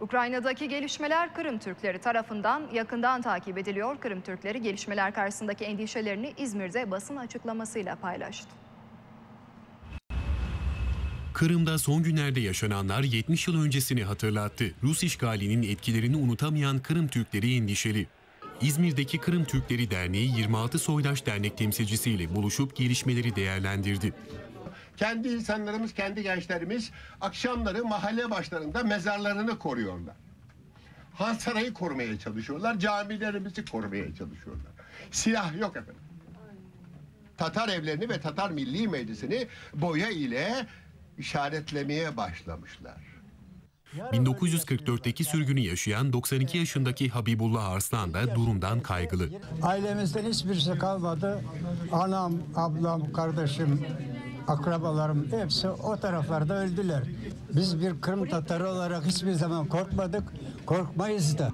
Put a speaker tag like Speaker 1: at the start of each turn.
Speaker 1: Ukrayna'daki gelişmeler Kırım Türkleri tarafından yakından takip ediliyor. Kırım Türkleri gelişmeler karşısındaki endişelerini İzmir'de basın açıklamasıyla paylaştı.
Speaker 2: Kırım'da son günlerde yaşananlar 70 yıl öncesini hatırlattı. Rus işgalinin etkilerini unutamayan Kırım Türkleri endişeli. İzmir'deki Kırım Türkleri Derneği 26 soydaş dernek temsilcisiyle buluşup gelişmeleri değerlendirdi.
Speaker 3: Kendi insanlarımız, kendi gençlerimiz akşamları mahalle başlarında mezarlarını koruyorlar. Han Sarayı korumaya çalışıyorlar, camilerimizi korumaya çalışıyorlar. Silah yok efendim. Tatar evlerini ve Tatar Milli Meclisi'ni boya ile işaretlemeye başlamışlar.
Speaker 2: 1944'teki sürgünü yaşayan 92 yaşındaki Habibullah Arslan da durumdan kaygılı.
Speaker 4: Ailemizden hiçbirisi kalmadı. Anam, ablam, kardeşim, akrabalarım hepsi o taraflarda öldüler. Biz bir Kırım Tatarı olarak hiçbir zaman korkmadık, korkmayız da.